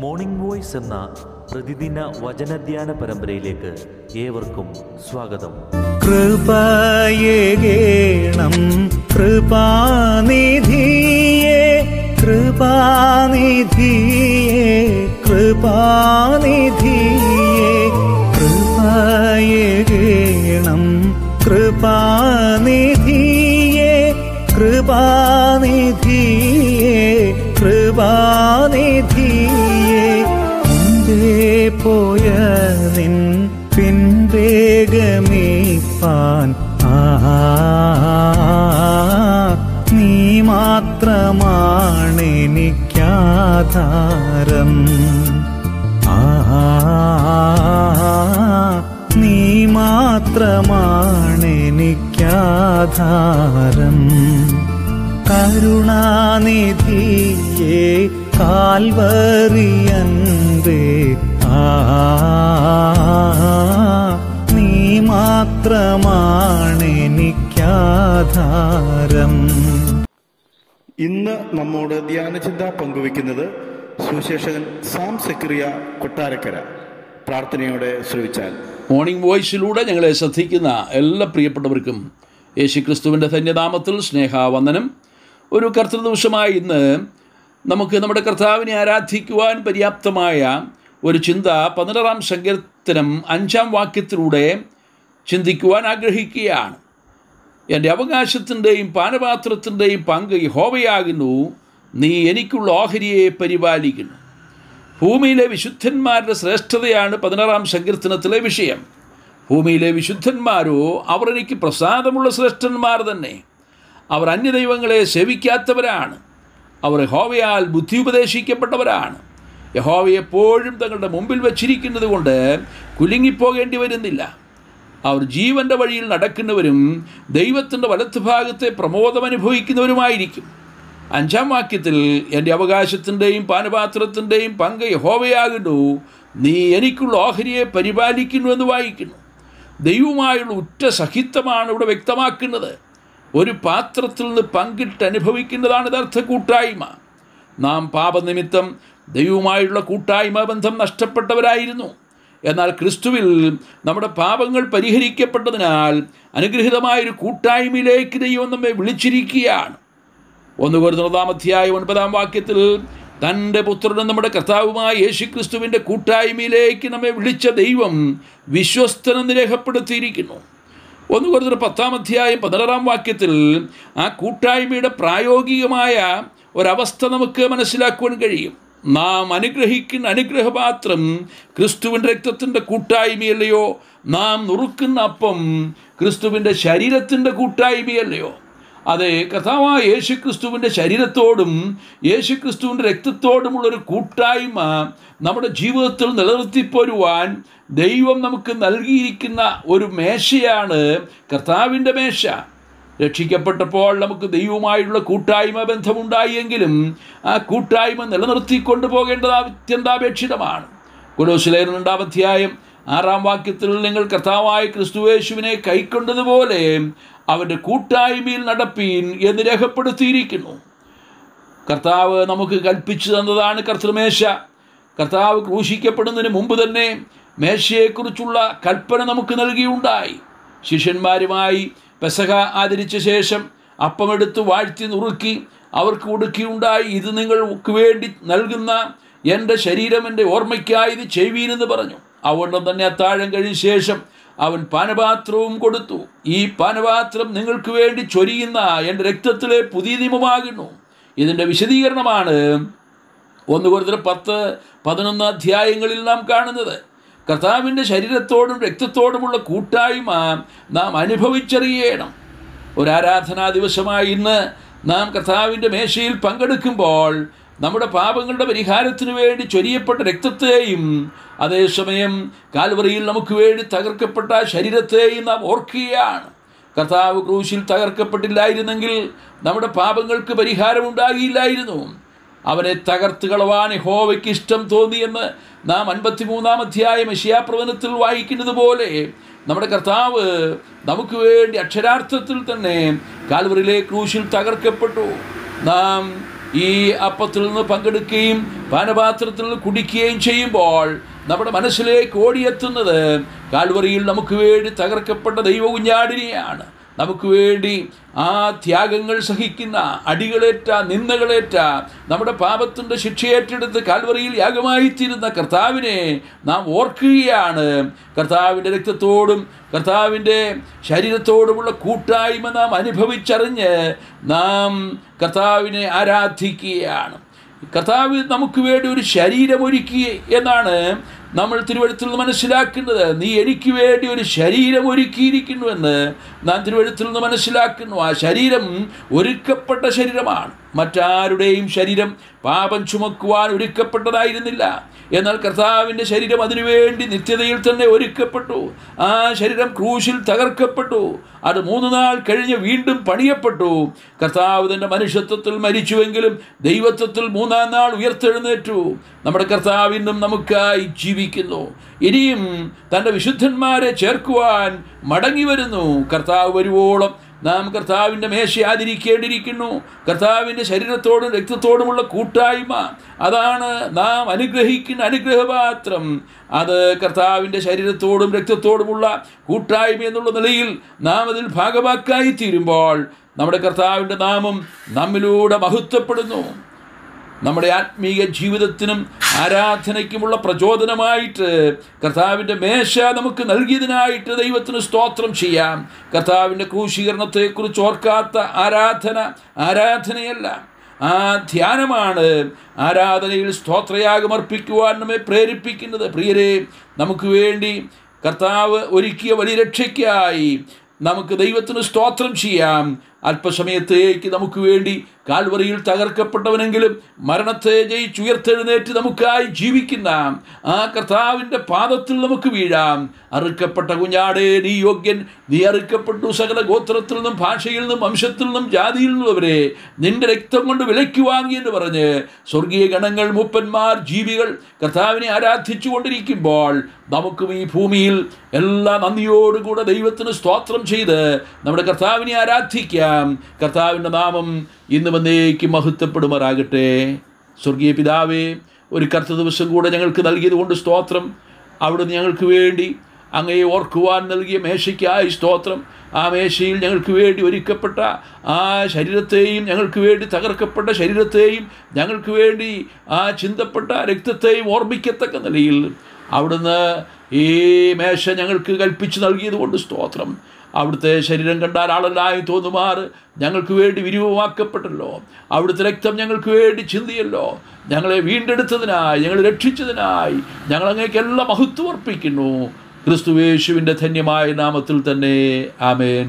Morning voice എന്ന പ്രതിദിന വചനധ്യാന പരമ്പരയിലേക്ക് ഏവർക്കും സ്വാഗതം. കൃപയേകേണം കൃപാനിധിയെ കൃപാനിധിയെ കൃപാനിധിയെ കൃപയേകേണം കൃപാനിധിയെ കൃപാനിധിയെ കൃപാനിധിയേ നിൻ പിൻവേഗമേപ്പാൻ നീ മാത്രമാണെനിക്കാധാരം. നീ മാത്രമാണെനിക്കാധാരം. കരുണാനിധിയേ കാൽവറിയൻപേ ഇന്ന് നമ്മോട് ധ്യാനചിന്ത പങ്കുവെക്കുന്നത് സുശേഷകൻ സാം സെക്രിയ കൊട്ടാരക്കര. പ്രാർത്ഥനയോടെ ശ്രമിച്ചാൽ മോർണിംഗ് വോയിസിലൂടെ ഞങ്ങളെ ശ്രദ്ധിക്കുന്ന എല്ലാ പ്രിയപ്പെട്ടവർക്കും യേശുക്രിസ്തുവിന്റെ ധന്യനാമത്തിൽ സ്നേഹാവന്ദനം. ഒരു കർത്തൃദിവസമായി ഇന്ന് നമുക്ക് നമ്മുടെ കർത്താവിനെ ആരാധിക്കുവാൻ പര്യാപ്തമായ ഒരു ചിന്ത പതിനാറാം സങ്കീർത്തനം അഞ്ചാം വാക്യത്തിലൂടെ ചിന്തിക്കുവാൻ ആഗ്രഹിക്കുകയാണ്. എന്റെ അവകാശത്തിന്റെയും പാനപാത്രത്തിന്റെയും പങ്ക് ഹോവയാകുന്നു നീ എനിക്കുള്ള ഓഹരിയെ പരിപാലിക്കുന്നു. ഭൂമിയിലെ വിശുദ്ധന്മാരുടെ ശ്രേഷ്ഠതയാണ് പതിനാറാം സങ്കീർത്തനത്തിലെ വിഷയം. ഭൂമിയിലെ വിശുദ്ധന്മാരോ അവർ എനിക്ക് പ്രസാദമുള്ള ശ്രേഷ്ഠന്മാർ തന്നെ. അവർ അന്യദൈവങ്ങളെ സേവിക്കാത്തവരാണ്. അവർ യഹോവയാൽ ബുദ്ധി ഉപദേശിക്കപ്പെട്ടവരാണ് യഹോവയെപ്പോഴും തങ്ങളുടെ മുമ്പിൽ വച്ചിരിക്കുന്നത് കൊണ്ട് കുലുങ്ങിപ്പോകേണ്ടി വരുന്നില്ല. അവർ ജീവന്റെ വഴിയിൽ നടക്കുന്നവരും ദൈവത്തിന്റെ വലത്തുഭാഗത്തെ പ്രമോദം അനുഭവിക്കുന്നവരുമായിരിക്കും. അഞ്ചാം വാക്യത്തിൽ എന്റെ അവകാശത്തിന്റെയും പാനപാത്രത്തിന്റെയും പങ്ക് യഹോവയാകുന്നു. നീ എനിക്കുള്ള ഓഹരിയെ പരിപാലിക്കുന്നു എന്ന് വായിക്കുന്നു. ദൈവമായുള്ള ഉറ്റ സഹിത്വമാണ് ഇവിടെ വ്യക്തമാക്കുന്നത്. ഒരു പാത്രത്തിൽ നിന്ന് പങ്കിട്ട് അനുഭവിക്കുന്നതാണ് യഥാർത്ഥ കൂട്ടായ്മ. നാം പാപനിമിത്തം ദൈവവുമായുള്ള കൂട്ടായ്മ ബന്ധം നഷ്ടപ്പെട്ടവരായിരുന്നു. എന്നാൽ ക്രിസ്തുവിൽ നമ്മുടെ പാപങ്ങൾ പരിഹരിക്കപ്പെട്ടതിനാൽ അനുഗ്രഹീതമായൊരു കൂട്ടായ്മയിലേക്ക് ദൈവം നമ്മെ വിളിച്ചിരിക്കുകയാണ്. ഒന്ന് കൊരുന്നതാം അധ്യായം ഒൻപതാം വാക്യത്തിൽ തന്റെ പുത്രനും നമ്മുടെ കർത്താവുമായ യേശു ക്രിസ്തുവിന്റെ കൂട്ടായ്മയിലേക്ക് നമ്മെ വിളിച്ച ദൈവം വിശ്വസ്തനെന്ന് രേഖപ്പെടുത്തിയിരിക്കുന്നു. ഒന്ന് കുറഞ്ഞ പത്താം അധ്യായം പതിനാറാം വാക്യത്തിൽ ആ കൂട്ടായ്മയുടെ പ്രായോഗികമായ ഒരവസ്ഥ നമുക്ക് മനസ്സിലാക്കുവാൻ കഴിയും. നാം അനുഗ്രഹിക്കുന്ന അനുഗ്രഹപാത്രം ക്രിസ്തുവിന്റെ രക്തത്തിന്റെ കൂട്ടായ്മയല്ലയോ? നാം നുറുക്കുന്ന അപ്പം ക്രിസ്തുവിന്റെ ശരീരത്തിന്റെ കൂട്ടായ്മയല്ലയോ? അതെ കഥാവായ യേശുക്രിസ്തുവിന്റെ ശരീരത്തോടും യേശു ക്രിസ്തുവിന്റെ രക്തത്തോടുമുള്ളൊരു കൂട്ടായ്മ നമ്മുടെ ജീവിതത്തിൽ നിലനിർത്തിപ്പോരുവാൻ ദൈവം നമുക്ക് നൽകിയിരിക്കുന്ന ഒരു മേശയാണ് കർത്താവിന്റെ മേശ. രക്ഷിക്കപ്പെട്ടപ്പോൾ നമുക്ക് ദൈവവുമായുള്ള കൂട്ടായ്മ ബന്ധമുണ്ടായെങ്കിലും ആ കൂട്ടായ്മ നിലനിർത്തിക്കൊണ്ടു പോകേണ്ടത് അത്യന്താപേക്ഷിതമാണ്. കുലോശിലെ രണ്ടാം അധ്യായം ആറാം വാക്യത്തിൽ നിങ്ങൾ കർത്താവായ ക്രിസ്തുവേശുവിനെ കൈക്കൊണ്ടതുപോലെ അവന്റെ കൂട്ടായ്മയിൽ നടപ്പീൻ എന്ന് രേഖപ്പെടുത്തിയിരിക്കുന്നു. കർത്താവ് നമുക്ക് കൽപ്പിച്ചു തന്നതാണ് കർത്തൃമേശ കർത്താവ് ക്രൂശിക്കപ്പെടുന്നതിന് മുമ്പ് തന്നെ മേശയെക്കുറിച്ചുള്ള കൽപ്പന നമുക്ക് നൽകിയുണ്ടായി. ശിഷ്യന്മാരുമായി പെസഹ ആദരിച്ച ശേഷം അപ്പമെടുത്ത് വാഴ്ത്തി നുറുക്കി അവർക്ക് കൊടുക്കിയുണ്ടായി ഇത് നിങ്ങൾക്ക് വേണ്ടി നൽകുന്ന എന്റെ ശരീരം എന്റെ ഓർമ്മയ്ക്കായി ഇത് ചെയ്വീനെന്ന് പറഞ്ഞു. അതുകൊണ്ട് തന്നെ അത്താഴം കഴിഞ്ഞ ശേഷം അവൻ പാനപാത്രവും കൊടുത്തു. ഈ പാനപാത്രം നിങ്ങൾക്ക് വേണ്ടി ചൊരിയുന്ന എന്റെ രക്തത്തിലെ പുതിയ നിയമമാകുന്നു ഇതിന്റെ വിശദീകരണമാണ് ഒന്ന് കൂടുതൽ പത്ത് പതിനൊന്ന് അധ്യായങ്ങളിൽ നാം കാണുന്നത്. കർത്താവിന്റെ ശരീരത്തോടും രക്തത്തോടുമുള്ള കൂട്ടായ്മ നാം അനുഭവിച്ചറിയണം. ആരാധനാ ദിവസമായി ഇന്ന് നാം കർത്താവിന്റെ മേശയിൽ പങ്കെടുക്കുമ്പോൾ നമ്മുടെ പാപങ്ങളുടെ പരിഹാരത്തിനു വേണ്ടി ചൊരിയപ്പെട്ട രക്തത്തെയും അതേസമയം കാൽവറിയിൽ നമുക്ക് വേണ്ടി തകർക്കപ്പെട്ട ശരീരത്തെയും നാം ഓർക്കുകയാണ്. കർത്താവ് ക്രൂശിൽ തകർക്കപ്പെട്ടില്ലായിരുന്നെങ്കിൽ നമ്മുടെ പാപങ്ങൾക്ക് പരിഹാരമുണ്ടാകിയില്ലായിരുന്നു അവനെ തകർത്ത് കളവാൻ യഹോവയ്ക്ക് ഇഷ്ടം തോന്നിയെന്ന് നാം അൻപത്തിമൂന്നാം അധ്യായം യശയാപ്രവചനത്തിൽ വായിക്കുന്നത് പോലെ നമ്മുടെ കർത്താവ് നമുക്ക് വേണ്ടി അക്ഷരാർത്ഥത്തിൽ തന്നെ കാൽവറിലെ ക്രൂശിൽ തകർക്കപ്പെട്ടു. നാം ഈ അപ്പത്തിൽ നിന്ന് പങ്കെടുക്കുകയും പാനപാത്രത്തിൽ നിന്ന് കുടിക്കുകയും ചെയ്യുമ്പോൾ നമ്മുടെ മനസ്സിലേക്ക് ഓടിയെത്തുന്നത് കാൽവറിയിൽ നമുക്ക് വേണ്ടി തകർക്കപ്പെട്ട ദൈവ കുഞ്ഞാടിനെയാണ് നമുക്ക് വേണ്ടി ആ ത്യാഗങ്ങൾ സഹിക്കുന്ന അടികളേറ്റ നിന്ദകളേറ്റ നമ്മുടെ പാപത്തിന്റെ ശിക്ഷയേറ്റെടുത്ത് കാൽവറിയിൽ യാഗമായി തീരുന്ന കർത്താവിനെ നാം ഓർക്കുകയാണ്. കർത്താവിന്റെ രക്തത്തോടും കർത്താവിന്റെ ശരീരത്തോടുമുള്ള കൂട്ടായ്മ നാം അനുഭവിച്ചറിഞ്ഞ് നാം കർത്താവിനെ ആരാധിക്കുകയാണ്. കർത്താവ് നമുക്ക് വേണ്ടി ഒരു ശരീരമൊരുക്കി എന്നാണ് നമ്മൾ തിരുവഴുത്തിൽ നിന്ന് മനസ്സിലാക്കുന്നത് നീ എനിക്ക് വേണ്ടി ഒരു ശരീരം ഒരുക്കിയിരിക്കുന്നുവെന്ന് നാം തിരുവഴുത്തിൽ നിന്ന് മനസ്സിലാക്കുന്നു. ആ ശരീരം ഒരുക്കപ്പെട്ട ശരീരമാണ്. മറ്റാരുടെയും ശരീരം പാപം ചുമക്കുവാൻ ഒരുക്കപ്പെട്ടതായിരുന്നില്ല. എന്നാൽ കർത്താവിന്റെ ശരീരം അതിനുവേണ്ടി നിത്യതയിൽ തന്നെ ഒരുക്കപ്പെട്ടു. ആ ശരീരം ക്രൂശിൽ തകർക്കപ്പെട്ടു. അത് മൂന്ന് നാൾ കഴിഞ്ഞ് വീണ്ടും പണിയപ്പെട്ടു. കർത്താവ് തന്റെ മനുഷ്യത്വത്തിൽ മരിച്ചുവെങ്കിലും ദൈവത്വത്തിൽ മൂന്നാം നാൾ ഉയർത്തെഴുന്നേറ്റു. നമ്മുടെ കർത്താവിനും നമുക്കായി ജീവിക്കുന്നു. ഇനിയും തന്റെ വിശുദ്ധന്മാരെ ചേർക്കുവാൻ മടങ്ങി വരുന്നു. കർത്താവ് വരുവോളം നാം കർത്താവിന്റെ മേശ ആദരിക്കേണ്ടിയിരിക്കുന്നു. കർത്താവിന്റെ ശരീരത്തോടും രക്തത്തോടുമുള്ള കൂട്ടായ്മ. അതാണ് നാം അനുഗ്രഹിക്കുന്ന അനുഗ്രഹപാത്രം. അത് കർത്താവിന്റെ ശരീരത്തോടും രക്തത്തോടുമുള്ള കൂട്ടായ്മ എന്നുള്ള നിലയിൽ നാം അതിൽ ഭാഗവാക്കായി തീരുമ്പോൾ നമ്മുടെ കർത്താവിന്റെ നാമം നമ്മിലൂടെ മഹത്വപ്പെടുന്നു. നമ്മുടെ ആത്മീയ ജീവിതത്തിനും ആരാധനയ്ക്കുമുള്ള പ്രചോദനമായിട്ട് കർത്താവിന്റെ മേശ നമുക്ക് നൽകിയതിനായിട്ട് ദൈവത്തിന് സ്തോത്രം ചെയ്യാം. കർത്താവിന്റെ ക്രൂശീകരണത്തെക്കുറിച്ച് ഓർക്കാത്ത ആരാധന ആരാധനയല്ല. ആ ധ്യാനമാണ് ആരാധനയിൽ സ്തോത്രയാഗം അർപ്പിക്കുവാൻ നമ്മെ പ്രേരിപ്പിക്കുന്നത്. പ്രിയരെ നമുക്ക് വേണ്ടി കർത്താവ് ഒരുക്കിയ വലിയ രക്ഷയ്ക്കായി നമുക്ക് ദൈവത്തിന് സ്തോത്രം ചെയ്യാം. അല്പസമയത്തേക്ക് നമുക്ക് വേണ്ടി കാൽവറിയിൽ തകർക്കപ്പെട്ടവനെങ്കിലും മരണത്തെ ജയിച്ചുയർത്തെഴുന്നേറ്റ് നമുക്കായി ജീവിക്കുന്ന ആ കർത്താവിന്റെ പാദത്തിൽ നമുക്ക് വീഴാം. അറുക്കപ്പെട്ട കുഞ്ഞാടേ നീ യോഗ്യൻ. നീ അറുക്കപ്പെട്ടു സകല ഗോത്രത്തിൽ നിന്നും ഭാഷയിൽ നിന്നും വംശത്തിൽ നിന്നും ജാതിയിൽ നിന്നുള്ളവരെ നിന്റെ രക്തം കൊണ്ട് വിലയ്ക്ക് വാങ്ങി എന്ന് പറഞ്ഞ് സ്വർഗീയ ഗണങ്ങൾ മൂപ്പന്മാർ ജീവികൾ കർത്താവിനെ ആരാധിച്ചു കൊണ്ടിരിക്കുമ്പോൾ നമുക്കും ഈ ഭൂമിയിൽ എല്ലാ നന്ദിയോടുകൂടെ ദൈവത്തിന് സ്തോത്രം ചെയ്ത് നമ്മുടെ കർത്താവിനെ ആരാധിക്കാം. കർത്താവിന്റെ നാമം ഇന്ന് വന്നേക്ക് മഹത്വപ്പെടുമാറാകട്ടെ. സ്വർഗീയ പിതാവേ ഒരു കർത്ത ദിവസം കൂടെ ഞങ്ങൾക്ക് നൽകിയത് കൊണ്ട് സ്തോത്രം. അവിടുന്ന് ഞങ്ങൾക്ക് വേണ്ടി അങ്ങയെ ഓർക്കുവാൻ നൽകിയ മേശയ്ക്കായി സ്തോത്രം. ആ മേശയിൽ ഞങ്ങൾക്ക് വേണ്ടി ഒരുക്കപ്പെട്ട ആ ശരീരത്തെയും ഞങ്ങൾക്ക് വേണ്ടി തകർക്കപ്പെട്ട ശരീരത്തെയും ഞങ്ങൾക്ക് വേണ്ടി ആ ചിന്തപ്പെട്ട രക്തത്തെയും ഓർമ്മിക്കത്തക്ക നിലയിൽ അവിടുന്ന് ഈ മേശ ഞങ്ങൾക്ക് കൽപ്പിച്ച് നൽകിയത് കൊണ്ട് സ്തോത്രം. അവിടുത്തെ ശരീരം കണ്ടാൽ ആളല്ലായി തോന്നുമാർ ഞങ്ങൾക്ക് വേണ്ടി വിരിവമാക്കപ്പെട്ടല്ലോ. അവിടുത്തെ രക്തം ഞങ്ങൾക്ക് വേണ്ടി ചിന്തിയല്ലോ. ഞങ്ങളെ വീണ്ടെടുത്തതിനായി ഞങ്ങളെ രക്ഷിച്ചതിനായി ഞങ്ങൾ അങ്ങേക്കെല്ലാം മഹത്വം അർപ്പിക്കുന്നു. ക്രിസ്തുവേശുവിന്റെ ധന്യമായ നാമത്തിൽ തന്നെ. ആമേൻ.